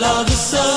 Love is so